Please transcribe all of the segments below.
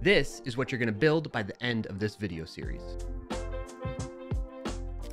This is what you're going to build by the end of this video series.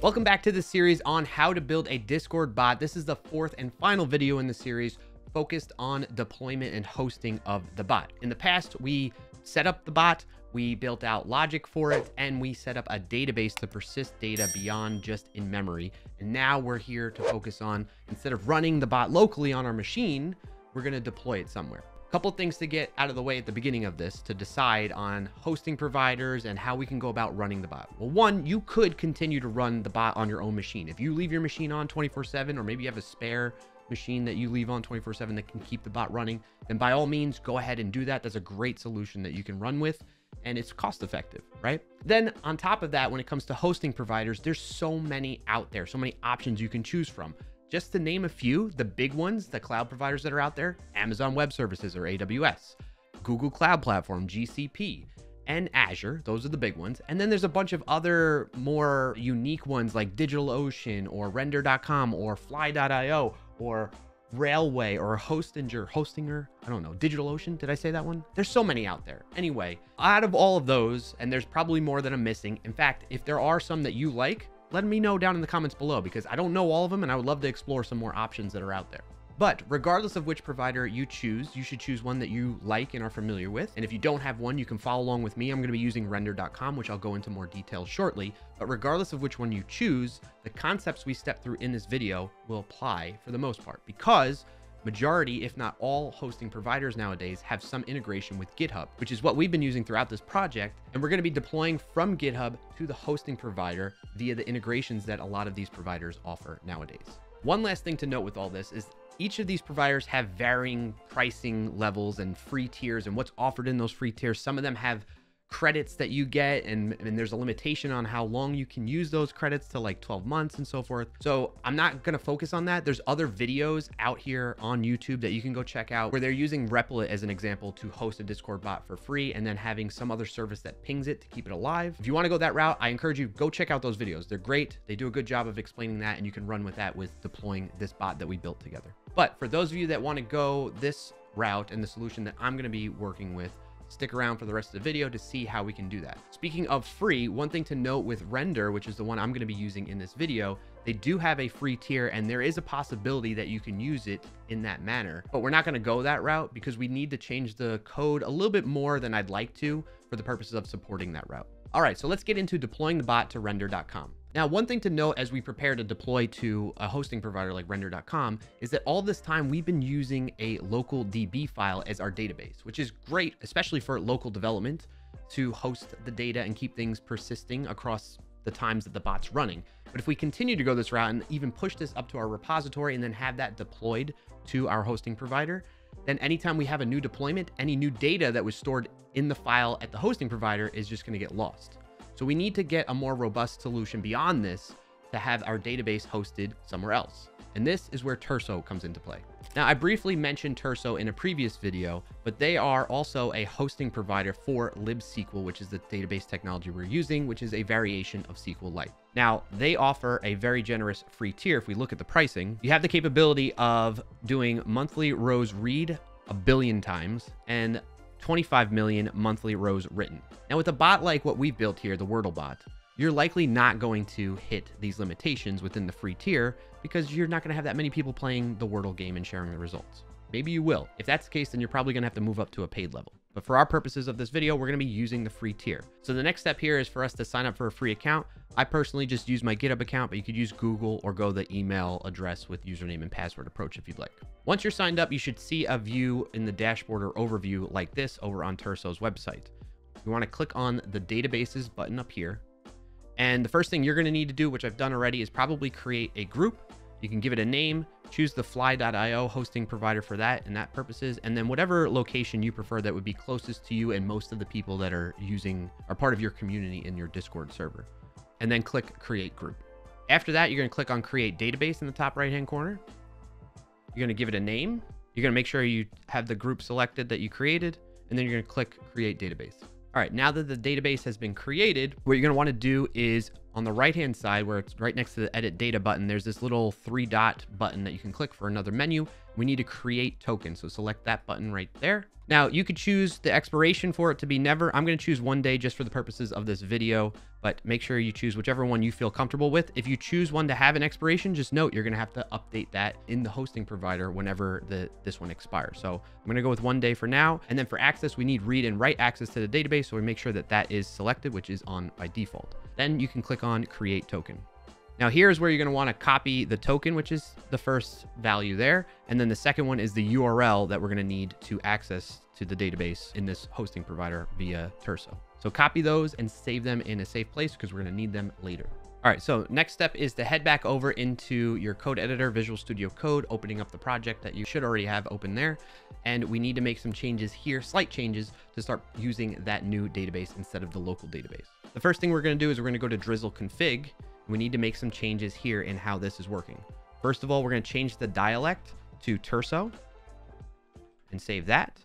Welcome back to the series on how to build a Discord bot. This is the fourth and final video in the series focused on deployment and hosting of the bot. In the past, we set up the bot, we built out logic for it, and we set up a database to persist data beyond just in memory. And now we're here to focus on, instead of running the bot locally on our machine, we're gonna deploy it somewhere. Couple things to get out of the way at the beginning of this to decide on hosting providers and how we can go about running the bot. Well, one, you could continue to run the bot on your own machine. If you leave your machine on 24 seven, or maybe you have a spare machine that you leave on 24 7 that can keep the bot running, then by all means, go ahead and do that. That's a great solution that you can run with and it's cost effective, right? Then on top of that, when it comes to hosting providers, there's so many out there, so many options you can choose from. Just to name a few, the big ones, the cloud providers that are out there, Amazon Web Services or AWS, Google Cloud Platform, GCP, and Azure. Those are the big ones. And then there's a bunch of other more unique ones like DigitalOcean or Render.com or Fly.io or Railway or Hostinger, Hostinger, I don't know, DigitalOcean. Did I say that one? There's so many out there. Anyway, out of all of those, and there's probably more that I'm missing. In fact, if there are some that you like, let me know down in the comments below because I don't know all of them and I would love to explore some more options that are out there. But regardless of which provider you choose, you should choose one that you like and are familiar with. And if you don't have one, you can follow along with me. I'm going to be using render.com, which I'll go into more details shortly. But regardless of which one you choose, the concepts we step through in this video will apply for the most part because majority, if not all hosting providers nowadays have some integration with GitHub, which is what we've been using throughout this project. And we're going to be deploying from GitHub to the hosting provider via the integrations that a lot of these providers offer nowadays. One last thing to note with all this is each of these providers have varying pricing levels and free tiers and what's offered in those free tiers. Some of them have credits that you get and, and there's a limitation on how long you can use those credits to like 12 months and so forth. So i'm not going to focus on that. There's other videos out here on youtube that you can go check out where they're using replit as an example to host a discord bot for free and then having some other service that pings it to keep it alive. If you want to go that route i encourage you go check out those videos. They're great. They do a good job of explaining that and you can run with that with deploying this bot that we built together. But for those of you that want to go this route and the solution that i'm going to be working with Stick around for the rest of the video to see how we can do that. Speaking of free, one thing to note with Render, which is the one I'm going to be using in this video, they do have a free tier and there is a possibility that you can use it in that manner. But we're not going to go that route because we need to change the code a little bit more than I'd like to for the purposes of supporting that route. All right, so let's get into deploying the bot to render.com. Now, one thing to note as we prepare to deploy to a hosting provider like render.com is that all this time we've been using a local DB file as our database, which is great, especially for local development to host the data and keep things persisting across the times that the bot's running. But if we continue to go this route and even push this up to our repository and then have that deployed to our hosting provider, then anytime we have a new deployment, any new data that was stored in the file at the hosting provider is just going to get lost. So we need to get a more robust solution beyond this to have our database hosted somewhere else. And this is where Turso comes into play. Now, I briefly mentioned Turso in a previous video, but they are also a hosting provider for libSQL, which is the database technology we're using, which is a variation of SQLite. Now, they offer a very generous free tier. If we look at the pricing, you have the capability of doing monthly rows read a billion times and 25 million monthly rows written. Now with a bot like what we've built here, the Wordle bot, you're likely not going to hit these limitations within the free tier because you're not going to have that many people playing the Wordle game and sharing the results. Maybe you will. If that's the case, then you're probably going to have to move up to a paid level. But for our purposes of this video, we're going to be using the free tier. So the next step here is for us to sign up for a free account. I personally just use my GitHub account, but you could use Google or go the email address with username and password approach if you'd like. Once you're signed up, you should see a view in the dashboard or overview like this over on Turso's website. You want to click on the databases button up here. And the first thing you're going to need to do, which I've done already, is probably create a group. You can give it a name, choose the fly.io hosting provider for that and that purposes, and then whatever location you prefer that would be closest to you and most of the people that are using are part of your community in your Discord server. And then click create group. After that, you're going to click on create database in the top right hand corner. You're going to give it a name. You're going to make sure you have the group selected that you created, and then you're going to click create database. All right, now that the database has been created, what you're going to want to do is on the right hand side where it's right next to the edit data button, there's this little three dot button that you can click for another menu. We need to create token. So select that button right there. Now you could choose the expiration for it to be never. I'm going to choose one day just for the purposes of this video, but make sure you choose whichever one you feel comfortable with. If you choose one to have an expiration, just note you're going to have to update that in the hosting provider whenever the this one expires. So I'm going to go with one day for now. And then for access, we need read and write access to the database. So we make sure that that is selected, which is on by default. Then you can click on create token. Now here's where you're going to want to copy the token, which is the first value there. And then the second one is the URL that we're going to need to access to the database in this hosting provider via Turso. So copy those and save them in a safe place because we're going to need them later. All right, so next step is to head back over into your code editor, Visual Studio Code, opening up the project that you should already have open there. And we need to make some changes here, slight changes to start using that new database instead of the local database. The first thing we're going to do is we're going to go to Drizzle config we need to make some changes here in how this is working. First of all, we're going to change the dialect to Turso and save that,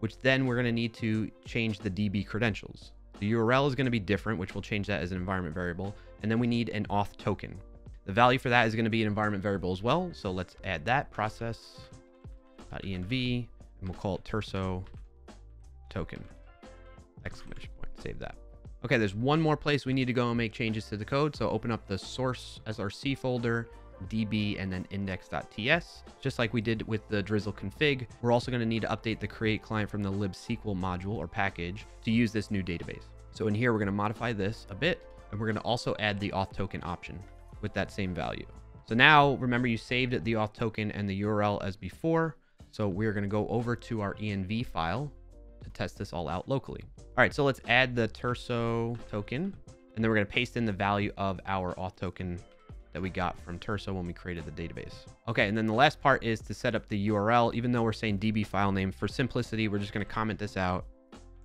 which then we're going to need to change the DB credentials. The URL is going to be different, which we'll change that as an environment variable. And then we need an auth token. The value for that is going to be an environment variable as well. So let's add that process.env and we'll call it Turso token exclamation point. Save that. Okay, there's one more place we need to go and make changes to the code. So open up the source src folder, db, and then index.ts. Just like we did with the Drizzle config, we're also going to need to update the create client from the libsql module or package to use this new database. So in here, we're going to modify this a bit, and we're going to also add the auth token option with that same value. So now remember you saved the auth token and the URL as before. So we're going to go over to our env file to test this all out locally. All right, so let's add the Turso token, and then we're gonna paste in the value of our auth token that we got from Turso when we created the database. Okay, and then the last part is to set up the URL. Even though we're saying DB file name, for simplicity, we're just gonna comment this out.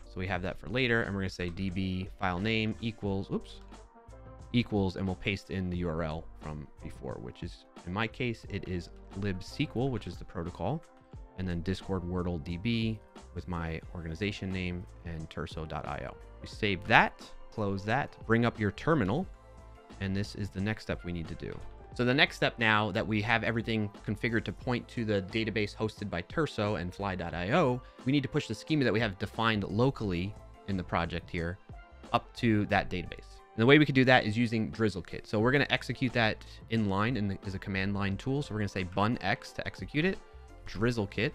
So we have that for later, and we're gonna say DB file name equals, oops, equals, and we'll paste in the URL from before, which is, in my case, it is libsql, which is the protocol and then Discord Wordle DB with my organization name and turso.io. We save that, close that, bring up your terminal, and this is the next step we need to do. So the next step now that we have everything configured to point to the database hosted by Turso and fly.io, we need to push the schema that we have defined locally in the project here up to that database. And the way we could do that is using DrizzleKit. So we're going to execute that in line in the, as a command line tool. So we're going to say bun x to execute it drizzle kit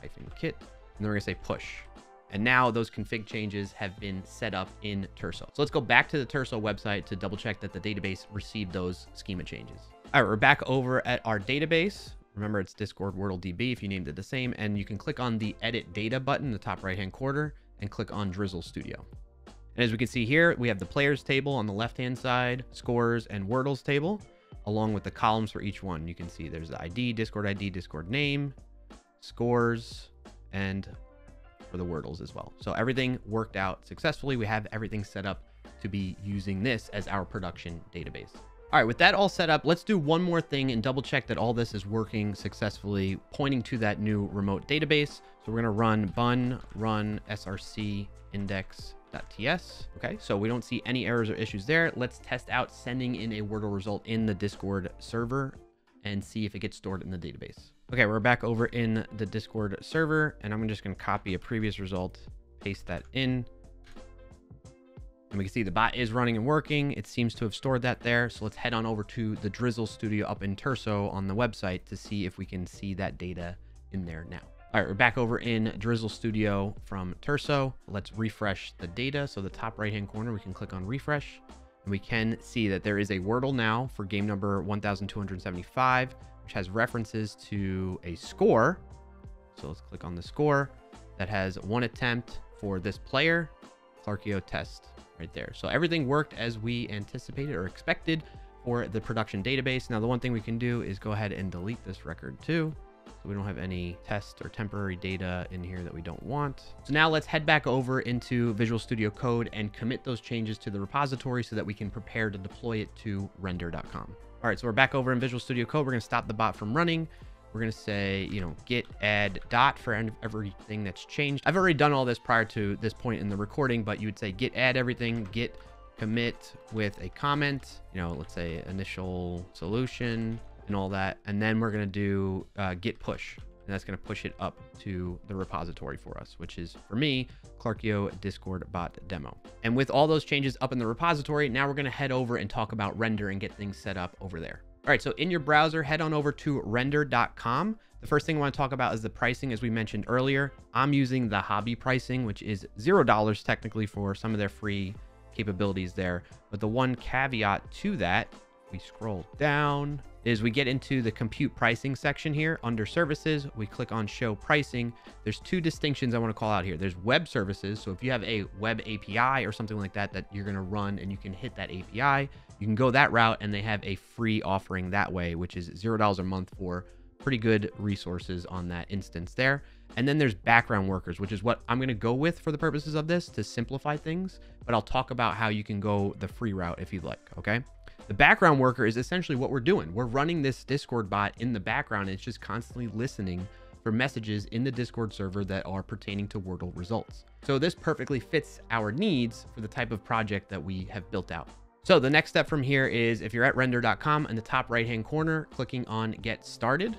hyphen kit, and then we're gonna say push. And now those config changes have been set up in Turso. So let's go back to the Turso website to double check that the database received those schema changes. All right, we're back over at our database. Remember, it's Discord Wordle DB if you named it the same. And you can click on the Edit Data button in the top right-hand corner and click on Drizzle Studio. And as we can see here, we have the players table on the left-hand side, scores, and Wordles table along with the columns for each one. You can see there's the ID, Discord ID, Discord name, scores, and for the Wordles as well. So everything worked out successfully. We have everything set up to be using this as our production database. All right, with that all set up, let's do one more thing and double check that all this is working successfully, pointing to that new remote database. So we're gonna run bun run src index .ts. Okay, so we don't see any errors or issues there. Let's test out sending in a Wordle result in the Discord server and see if it gets stored in the database. Okay, we're back over in the Discord server and I'm just gonna copy a previous result, paste that in. And we can see the bot is running and working. It seems to have stored that there. So let's head on over to the Drizzle Studio up in Turso on the website to see if we can see that data in there now. All right, we're back over in Drizzle Studio from Turso. Let's refresh the data. So the top right-hand corner, we can click on refresh. And we can see that there is a Wordle now for game number 1275, which has references to a score. So let's click on the score that has one attempt for this player, Clarkio test right there. So everything worked as we anticipated or expected for the production database. Now, the one thing we can do is go ahead and delete this record too. So we don't have any test or temporary data in here that we don't want. So now let's head back over into Visual Studio Code and commit those changes to the repository so that we can prepare to deploy it to render.com. All right, so we're back over in Visual Studio Code. We're gonna stop the bot from running. We're gonna say, you know, git add dot for everything that's changed. I've already done all this prior to this point in the recording, but you would say git add everything, git commit with a comment, you know, let's say initial solution and all that. And then we're going to do uh, git push. And that's going to push it up to the repository for us, which is for me, Clarkio Discord bot demo. And with all those changes up in the repository, now we're going to head over and talk about render and get things set up over there. All right, so in your browser, head on over to render.com. The first thing I want to talk about is the pricing, as we mentioned earlier. I'm using the hobby pricing, which is $0 technically for some of their free capabilities there. But the one caveat to that, we scroll down, is we get into the compute pricing section here under services. We click on show pricing. There's two distinctions I want to call out here. There's web services. So if you have a web API or something like that that you're going to run and you can hit that API, you can go that route and they have a free offering that way, which is $0 a month for pretty good resources on that instance there. And then there's background workers, which is what I'm going to go with for the purposes of this to simplify things. But I'll talk about how you can go the free route if you'd like. Okay. The background worker is essentially what we're doing. We're running this Discord bot in the background. It's just constantly listening for messages in the Discord server that are pertaining to Wordle results. So this perfectly fits our needs for the type of project that we have built out. So the next step from here is if you're at render.com in the top right hand corner, clicking on get started,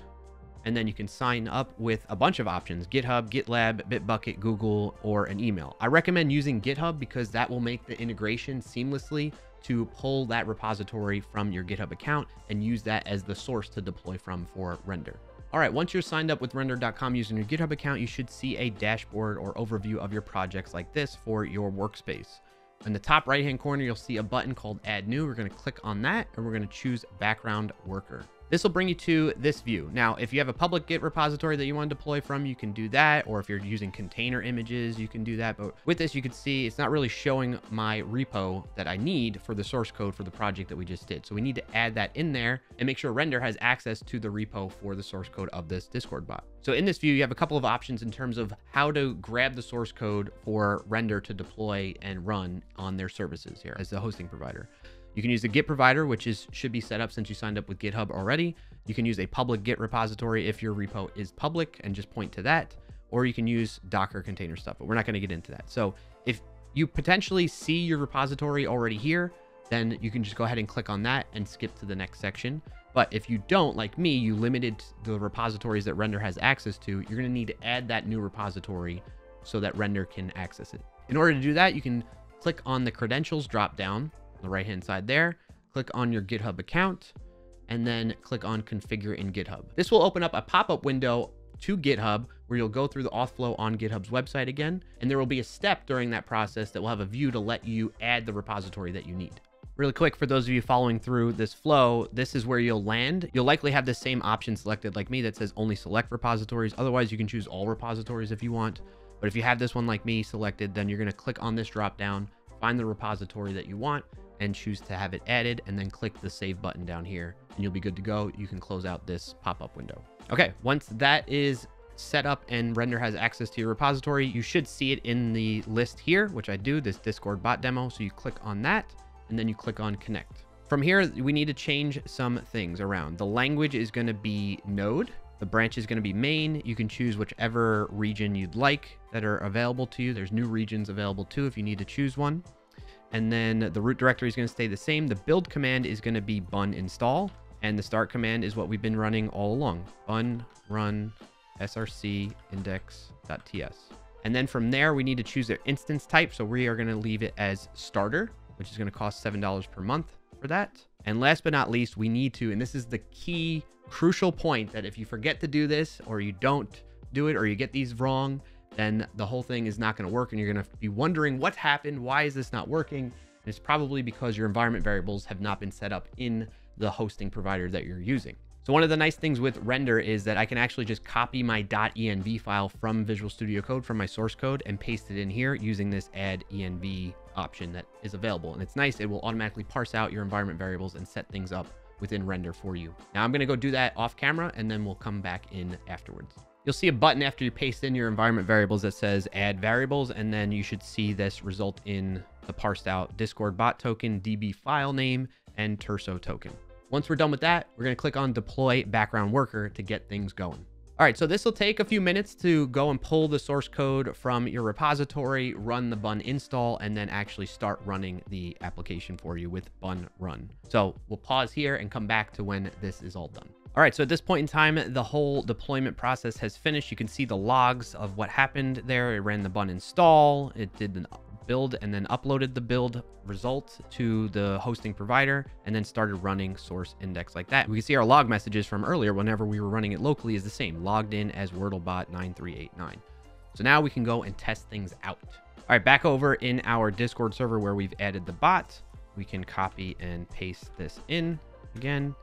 and then you can sign up with a bunch of options GitHub, GitLab, Bitbucket, Google, or an email. I recommend using GitHub because that will make the integration seamlessly to pull that repository from your GitHub account and use that as the source to deploy from for render. All right, once you're signed up with render.com using your GitHub account, you should see a dashboard or overview of your projects like this for your workspace. In the top right hand corner, you'll see a button called add new. We're going to click on that and we're going to choose background worker. This will bring you to this view. Now, if you have a public Git repository that you want to deploy from, you can do that. Or if you're using container images, you can do that. But with this, you can see it's not really showing my repo that I need for the source code for the project that we just did. So we need to add that in there and make sure Render has access to the repo for the source code of this Discord bot. So in this view, you have a couple of options in terms of how to grab the source code for Render to deploy and run on their services here as the hosting provider. You can use the Git provider, which is should be set up since you signed up with GitHub already. You can use a public Git repository if your repo is public and just point to that, or you can use Docker container stuff, but we're not going to get into that. So if you potentially see your repository already here, then you can just go ahead and click on that and skip to the next section. But if you don't, like me, you limited the repositories that Render has access to, you're going to need to add that new repository so that Render can access it. In order to do that, you can click on the credentials drop down the right hand side there, click on your GitHub account, and then click on configure in GitHub. This will open up a pop-up window to GitHub where you'll go through the auth flow on GitHub's website again. And there will be a step during that process that will have a view to let you add the repository that you need. Really quick, for those of you following through this flow, this is where you'll land. You'll likely have the same option selected like me that says only select repositories. Otherwise, you can choose all repositories if you want. But if you have this one like me selected, then you're going to click on this drop down, find the repository that you want, and choose to have it added and then click the save button down here and you'll be good to go. You can close out this pop-up window. Okay, once that is set up and render has access to your repository, you should see it in the list here, which I do, this Discord bot demo. So you click on that and then you click on connect. From here, we need to change some things around. The language is going to be node. The branch is going to be main. You can choose whichever region you'd like that are available to you. There's new regions available too if you need to choose one. And then the root directory is going to stay the same. The build command is going to be bun install. And the start command is what we've been running all along. Bun run src index.ts. And then from there, we need to choose their instance type. So we are going to leave it as starter, which is going to cost $7 per month for that. And last but not least, we need to, and this is the key crucial point that if you forget to do this or you don't do it or you get these wrong, then the whole thing is not going to work and you're going to be wondering what happened. Why is this not working? And it's probably because your environment variables have not been set up in the hosting provider that you're using. So one of the nice things with render is that I can actually just copy my .env file from Visual Studio Code from my source code and paste it in here using this add env option that is available. And it's nice. It will automatically parse out your environment variables and set things up within render for you. Now I'm going to go do that off camera and then we'll come back in afterwards. You'll see a button after you paste in your environment variables that says add variables, and then you should see this result in the parsed out Discord bot token, DB file name, and Turso token. Once we're done with that, we're going to click on deploy background worker to get things going. All right, so this will take a few minutes to go and pull the source code from your repository, run the bun install, and then actually start running the application for you with bun run. So we'll pause here and come back to when this is all done. All right, so at this point in time, the whole deployment process has finished. You can see the logs of what happened there. It ran the bun install. It did the build and then uploaded the build result to the hosting provider and then started running source index like that. We can see our log messages from earlier whenever we were running it locally is the same, logged in as WordleBot 9389. So now we can go and test things out. All right, back over in our Discord server where we've added the bot, we can copy and paste this in again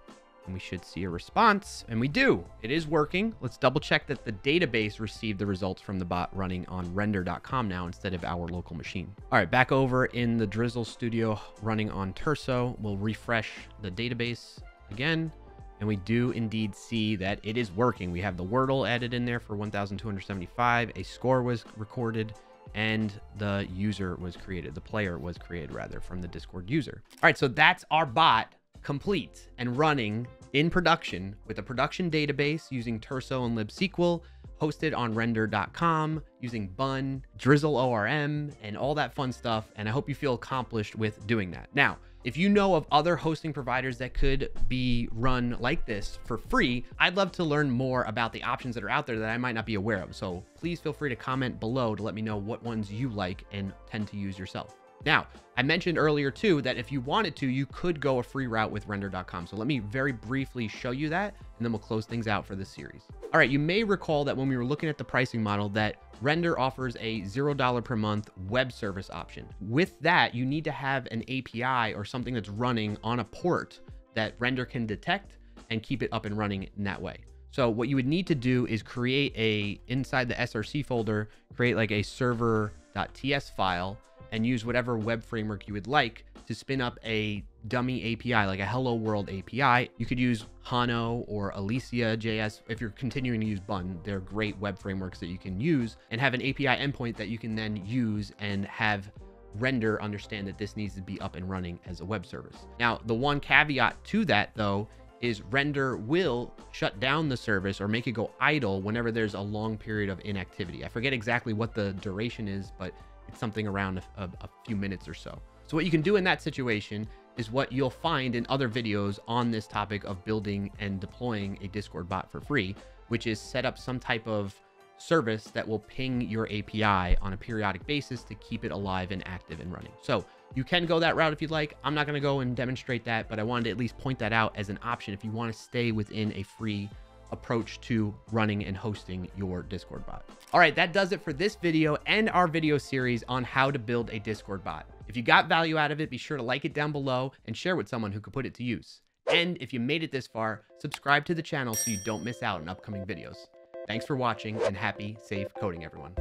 and we should see a response. And we do. It is working. Let's double check that the database received the results from the bot running on render.com now instead of our local machine. All right, back over in the Drizzle Studio running on Turso. We'll refresh the database again. And we do indeed see that it is working. We have the Wordle added in there for 1,275. A score was recorded and the user was created. The player was created rather from the Discord user. All right, so that's our bot complete and running in production with a production database using Turso and libsql hosted on render.com using Bun, Drizzle ORM, and all that fun stuff. And I hope you feel accomplished with doing that. Now, if you know of other hosting providers that could be run like this for free, I'd love to learn more about the options that are out there that I might not be aware of. So please feel free to comment below to let me know what ones you like and tend to use yourself. Now, I mentioned earlier too that if you wanted to, you could go a free route with render.com. So let me very briefly show you that, and then we'll close things out for this series. All right, you may recall that when we were looking at the pricing model that Render offers a $0 per month web service option. With that, you need to have an API or something that's running on a port that Render can detect and keep it up and running in that way. So what you would need to do is create a, inside the SRC folder, create like a server.ts file and use whatever web framework you would like to spin up a dummy API, like a Hello World API. You could use Hono or Elysia JS. If you're continuing to use Bun, they're great web frameworks that you can use and have an API endpoint that you can then use and have render understand that this needs to be up and running as a web service. Now, the one caveat to that though is render will shut down the service or make it go idle whenever there's a long period of inactivity. I forget exactly what the duration is, but something around a, a, a few minutes or so. So what you can do in that situation is what you'll find in other videos on this topic of building and deploying a Discord bot for free, which is set up some type of service that will ping your API on a periodic basis to keep it alive and active and running. So you can go that route if you'd like. I'm not going to go and demonstrate that, but I wanted to at least point that out as an option if you want to stay within a free approach to running and hosting your Discord bot. All right, that does it for this video and our video series on how to build a Discord bot. If you got value out of it, be sure to like it down below and share with someone who could put it to use. And if you made it this far, subscribe to the channel so you don't miss out on upcoming videos. Thanks for watching and happy, safe coding, everyone.